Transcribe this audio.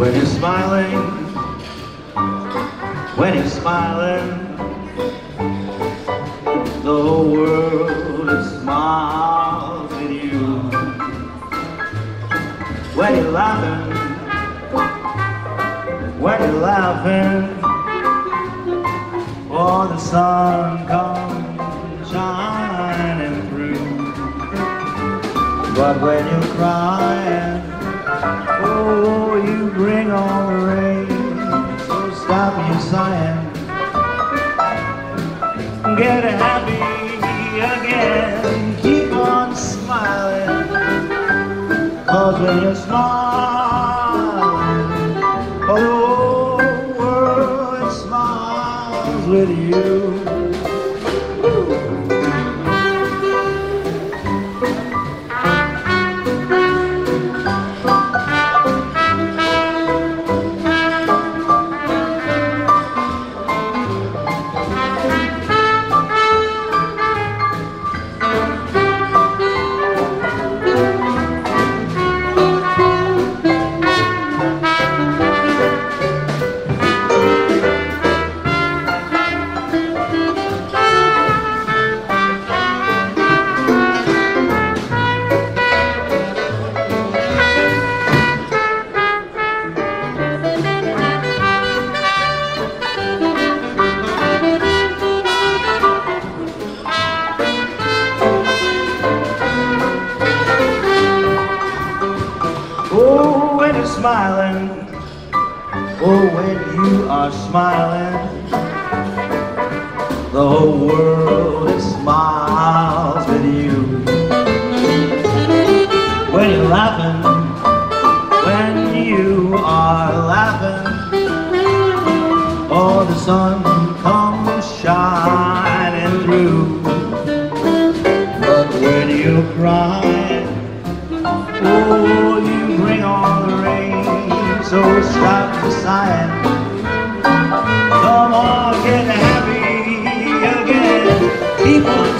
When you're smiling, when you're smiling, the whole world is smiles with you. When you're laughing, when you're laughing, oh, the sun comes shining through. But when you're crying, oh, you bring all the rain. So stop your sighing, get happy again, keep on smiling. Cause when you smile, oh, the whole world smiles with you. Smiling, oh, when you are smiling, the whole world smiles with you. When you're laughing, when you are laughing, oh, the sun comes shining through. But when you're crying, Oh, you bring all the rain, so oh, stop the sighing. Come on, get happy again. Keep on